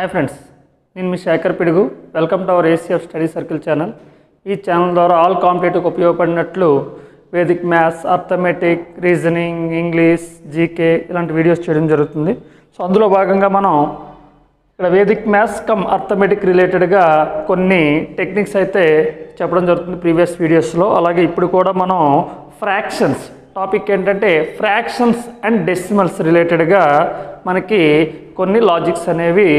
Hi friends నేను మీ Shekhar Pidugu. Welcome to our ACF study circle channel ఈ channel ద్వారా all కాంపిటేటివ్కి ఉపయోగపడినట్లు Vedic maths arithmetic reasoning English GK ఇలాంటి videos చేయడం జరుగుతుంది. సో అందులో భాగంగా మనం ఇక్కడ వేదిక్ మ్యాథ్స్ కమ్ అర్థమెటిక్ రిలేటెడ్గా కొన్ని టెక్నిక్స్ అయితే చెప్పడం జరుగుతుంది ప్రీవియస్ వీడియోస్లో అలాగే ఇప్పుడు కూడా మనం ఫ్రాక్షన్స్ టాపిక్ ఏంటంటే ఫ్రాక్షన్స్ అండ్ డెసిమల్స్ రిలేటెడ్గా మనకి కొన్ని లాజిక్స్ అనేవి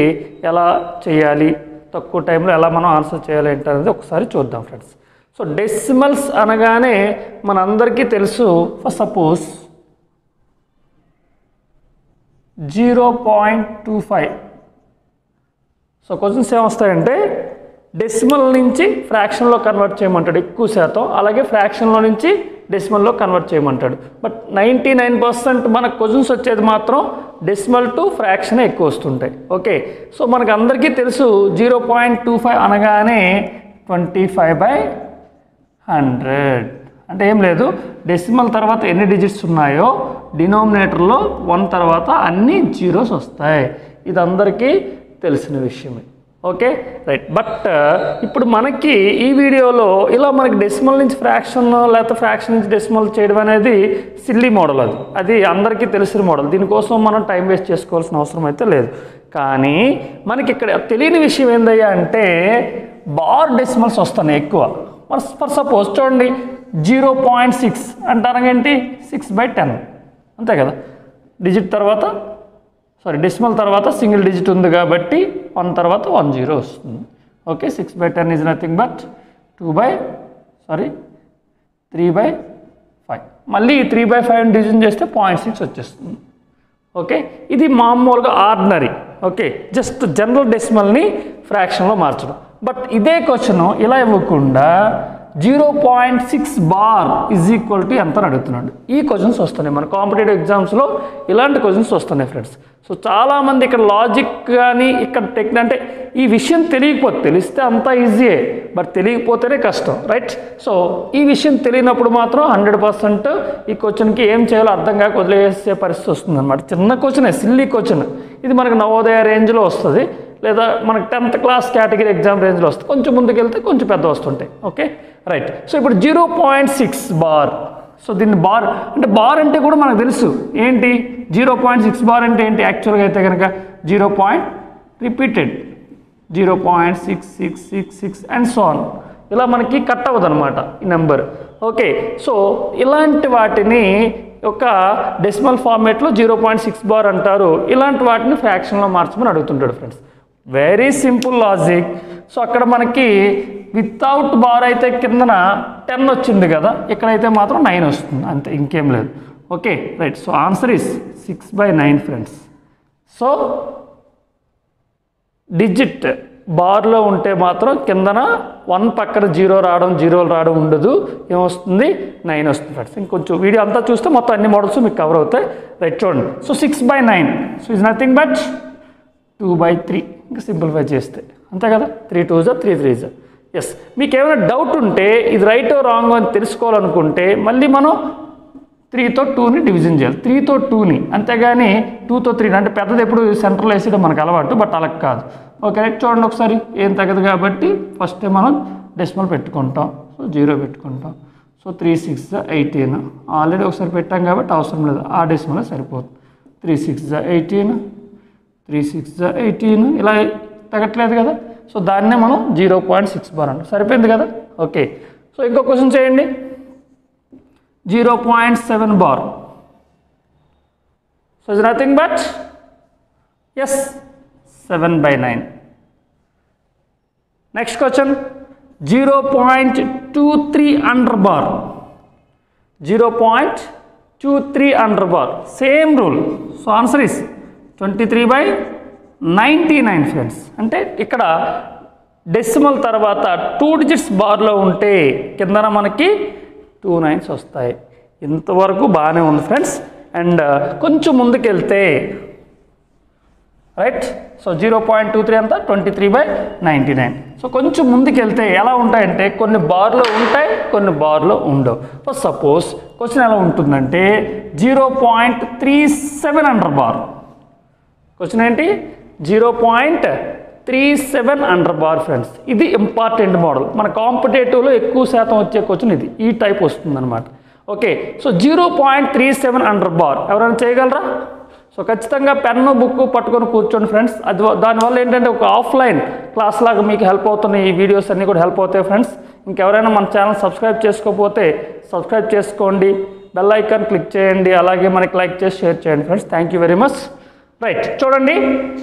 ఎలా చేయాలి తక్కువ టైంలో ఎలా మనం ఆన్సర్ చేయాలి ఏంటనేది ఒకసారి చూద్దాం ఫ్రెండ్స్. సో డెసిమల్స్ అనగానే మనందరికీ తెలుసు for suppose zero point two five. So questions ఏమొస్తాయంటే decimal నుంచి ఫ్రాక్షన్లో కన్వర్ట్ చేయమంటాడు ఎక్కువ శాతం అలాగే ఫ్రాక్షన్లో నుంచి డెసిమల్లో కన్వర్ట్ చేయమంటాడు. బట్ నైంటీ నైన్ పర్సెంట్ మనకు క్వశ్చన్స్ వచ్చేది మాత్రం డెసిమల్ టు ఫ్రాక్షన్ ఎక్కువ వస్తుంటాయి. ఓకే సో మనకు అందరికీ తెలుసు జీరో పాయింట్ టూ ఫైవ్ అనగానే ట్వంటీ ఫైవ్ బై హండ్రెడ్ అంటే ఏం లేదు. డెసిమల్ తర్వాత ఎన్ని డిజిట్స్ ఉన్నాయో డినోమినేటర్లో వన్ తర్వాత అన్ని జీరోస్ వస్తాయి. ఇది అందరికీ తెలిసిన విషయమే. ఓకే? రైట్. బట్ uh, ఇప్పుడు మనకి ఈ వీడియోలో ఇలా మనకి డెసిమల్ నుంచి ఫ్రాక్షన్ లేకపోతే ఫ్రాక్షన్ నుంచి డెసిమల్ చేయడం అనేది సిల్లీ మోడల్ అది. అది అందరికీ తెలిసిన మోడల్. దీనికోసం మనం టైం వేస్ట్ చేసుకోవాల్సిన అవసరం అయితే లేదు. కానీ మనకి ఇక్కడ తెలియని విషయం ఏందయ్యా అంటే బార్ డెసిమల్స్ వస్తున్నాయి ఎక్కువ. మరి ఫర్ సపోజ్ చూడండి జీరో పాయింట్ సిక్స్ అంటారంగేంటి సిక్స్ బై టెన్. అంతే కదా? డిజిట్ తర్వాత సారీ డెసిమల్ తర్వాత సింగిల్ డిజిట్ ఉంది కాబట్టి వన్ తర్వాత వన్ జీరో వస్తుంది. Okay six by ten is nothing but two by sorry three by five మళ్ళీ ఈ త్రీ బై ఫైవ్ డివిజన్ చేస్తే పాయింట్ సిక్స్ వచ్చేస్తుంది. ఓకే ఇది మామూలుగా ఆర్డినరీ ఓకే జస్ట్ జనరల్ డెసిమల్ని ఫ్రాక్షన్లో మార్చడం. బట్ ఇదే క్వశ్చన్ ఇలా ఇవ్వకుండా zero point six bar is equal to ఎంత అని అడుగుతున్నాడు. ఈ క్వశ్చన్స్ వస్తున్నాయి. మన కాంపిటేటివ్ ఎగ్జామ్స్లో ఇలాంటి క్వశ్చన్స్ వస్తున్నాయి ఫ్రెండ్స్ సో చాలామంది ఇక్కడ లాజిక్ కానీ ఇక్కడ టెక్ అంటే ఈ విషయం తెలియకపోతే తెలిస్తే అంతా ఈజీయే బట్ తెలియకపోతేనే కష్టం రైట్ సో ఈ విషయం తెలియనప్పుడు మాత్రం హండ్రెడ్ పర్సెంట్ ఈ క్వశ్చన్కి ఏం చేయాలో అర్థం కాక వదిలేసే పరిస్థితి వస్తుంది అనమాట చిన్న క్వశ్చనే సిల్లీ క్వశ్చన్ ఇది మనకు నవోదయ రేంజ్లో వస్తుంది. లేదా మనకి టెన్త్ క్లాస్ కేటగిరీ ఎగ్జామ్ రేంజ్లో వస్తుంది కొంచెం ముందుకు వెళ్తే కొంచెం పెద్ద వస్తుంటాయి. ఓకే? రైట్. సో ఇప్పుడు zero point six bar. So దీన్ని బార్ అంటే బార్ అంటే కూడా మనకు తెలుసు. ఏంటి? జీరో పాయింట్ సిక్స్ బార్ అంటే ఏంటి? యాక్చువల్గా అయితే కనుక zero point repeated. Zero point six six six six and so on ఇలా మనకి కట్ అవ్వదు అనమాట ఈ నెంబర్. ఓకే? సో ఇలాంటి వాటిని ఒక డెసిమల్ ఫార్మేట్లో జీరో పాయింట్ సిక్స్ బార్ అంటారు. ఇలాంటి వాటిని ఫ్రాక్షన్లో మార్చమని అడుగుతుంటాడు friends. Very simple logic so అక్కడ మనకి వితౌట్ బార్ అయితే కిందన టెన్ వచ్చింది కదా ఇక్కడైతే మాత్రం నైన్ వస్తుంది అంతే ఇంకేం లేదు. Okay right so answer is six by nine friends so digit బార్లో ఉంటే మాత్రం కిందన వన్ పక్కన జీరో రావడం జీరోలు రావడం ఉండదు. ఏమొస్తుంది నైన్ వస్తుంది ఫ్రెండ్స్ ఇంకొంచెం వీడియో అంతా చూస్తే మొత్తం అన్ని మోడల్స్ మీకు కవర్ అవుతాయి. రైట్ చూడండి. So six by nine so is nothing but two by three ఇంకా సింప్లిఫై చేస్తే. అంతే కదా? త్రీ టూ జా త్రీ త్రీ జా. ఎస్ మీకు ఏమైనా డౌట్ ఉంటే ఇది రైట్ రాంగ్ అని తెలుసుకోవాలనుకుంటే మళ్ళీ మనం త్రీతో టూని డివిజన్ చేయాలి. త్రీతో టూని అంతేగాని టూతో త్రీ అంటే పెద్దది ఎప్పుడు సెంటర్లో వేసేది మనకు అలవాటు బట్ అలా కాదు. ఓకే చూడండి ఒకసారి. ఏం తగ్గదు కాబట్టి ఫస్ట్ మనం డెసిమల్ పెట్టుకుంటాం. సో జీరో పెట్టుకుంటాం. So three six eighteen already ఒకసారి పెట్టాం కాబట్టి అవసరం లేదు. ఆ డెసిమల్ సరిపోతుంది. Three six eighteen three six eighteen ఇలా తగ్గట్లేదు కదా. సో దాన్నే మనం జీరో పాయింట్ సిక్స్ బార్ అంటాం. సరిపోయింది కదా? ఓకే. సో ఇంకో క్వశ్చన్ చేయండి. Zero point seven bar. So is nothing but yes seven by nine next question zero point two three under bar zero point two three under bar same rule so answer is twenty three by ninety nine friends అంటే ఇక్కడ decimal తర్వాత two digits బార్లో ఉంటే కిందన మనకి two nines వస్తాయి. ఇంతవరకు బాగానే ఉంది ఫ్రెండ్స్ అండ్ uh, కొంచెం ముందుకెళ్తే right so zero point two three అంతా twenty three by ninety nine so కొంచెం ముందుకెళ్తే ఎలా ఉంటాయంటే కొన్ని బార్లో ఉంటాయి కొన్ని బార్లో ఉండవు. సో సపోజ్ క్వశ్చన్ ఎలా ఉంటుందంటే zero point three seven under bar question ఏంటి? Zero point three seven under bar friends ఇది ఇంపార్టెంట్ మోడల్ మన కాంపిటేటివ్లో ఎక్కువ శాతం వచ్చే క్వశ్చన్ ఇది. ఈ టైప్ వస్తుందన్నమాట. Okay so zero point three seven under bar ఎవరైనా చేయగలరా? సో ఖచ్చితంగా పెన్ను బుక్ పట్టుకొని కూర్చోండి ఫ్రెండ్స్ అది దానివల్ల ఏంటంటే ఒక ఆఫ్లైన్ క్లాస్ లాగా మీకు హెల్ప్ అవుతున్నాయి ఈ వీడియోస్ అన్నీ కూడా హెల్ప్ అవుతాయి ఫ్రెండ్స్ ఇంకెవరైనా మన ఛానల్ సబ్స్క్రైబ్ చేసుకోకపోతే సబ్స్క్రైబ్ చేసుకోండి. బెల్ ఐకాన్ క్లిక్ చేయండి. అలాగే మనకి లైక్ చేసి షేర్ చేయండి friends thank you very much right చూడండి.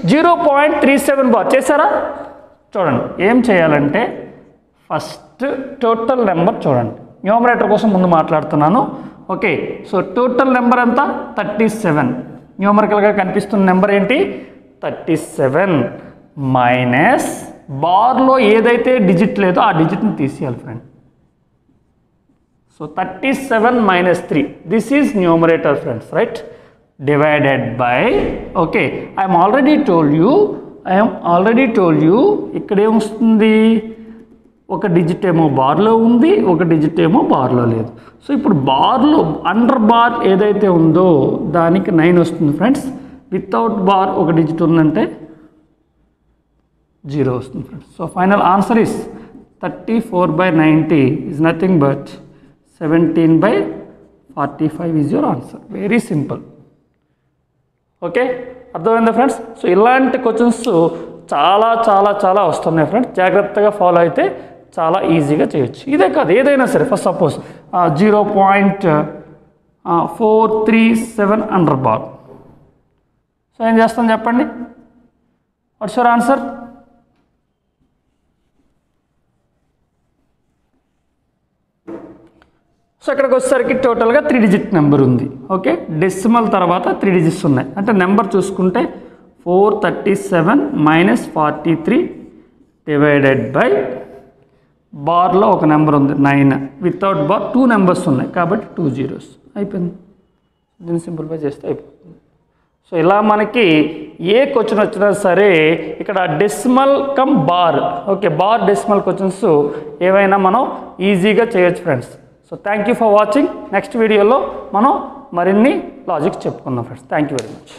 Zero point three seven bar. చేశారా? చూడండి. ఏం చేయాలంటే ఫస్ట్ టోటల్ నెంబర్ చూడండి. న్యూమరేటర్ కోసం ముందు మాట్లాడుతున్నాను. ఓకే. సో టోటల్ నెంబర్ ఎంత? Thirty seven. న్యూమరికల్గా కనిపిస్తున్న నెంబర్ ఏంటి? థర్టీ సెవెన్ మైనస్ బార్లో ఏదైతే డిజిట్ లేదో ఆ డిజిట్ని తీసేయాలి friend. So thirty seven minus three. This is numerator friends right divided by okay I'm already told you I'm already told you ఇక్కడ ఏమొస్తుంది ఒక డిజిట్ ఏమో బార్లో ఉంది ఒక డిజిట్ ఏమో బార్లో లేదు. సో ఇప్పుడు బార్లో అండర్ బార్ ఏదైతే ఉందో దానికి నైన్ వస్తుంది ఫ్రెండ్స్ వితౌట్ బార్ ఒక డిజిట్ ఉందంటే జీరో వస్తుంది friends so final answer is thirty four by ninety is nothing but seventeen by forty five is your answer very simple okay? అర్థమైందా ఫ్రెండ్స్? సో ఇలాంటి questions చాలా చాలా చాలా వస్తున్నాయి ఫ్రెండ్స్. జాగ్రత్తగా ఫాలో అయితే చాలా ఈజీగా చేయొచ్చు. ఇదే కాదు ఏదైనా సరే first suppose zero point four three seven under bar so ఏం చేస్తాం చెప్పండి? వాట్స్ యువర్ ఆన్సర్ సో ఇక్కడికి వచ్చేసరికి టోటల్గా త్రీ డిజిట్ నెంబర్ ఉంది. ఓకే డెసిమల్ తర్వాత త్రీ డిజిట్స్ ఉన్నాయి. అంటే నెంబర్ చూసుకుంటే four thirty seven minus forty three divided by బార్లో ఒక నెంబర్ ఉంది nine without bar two numbers ఉన్నాయి. కాబట్టి టూ జీరోస్ అయిపోయింది. దీన్ని సింప్లిఫై చేస్తే అయిపోతుంది. సో ఇలా మనకి ఏ క్వశ్చన్ వచ్చినా సరే ఇక్కడ decimal come bar okay bar decimal questions ఏవైనా మనం ఈజీగా చేయొచ్చు friends so thank you for watching next వీడియోలో మనం మరిన్ని లాజిక్స్ చెప్పుకుందాం friends thank you very much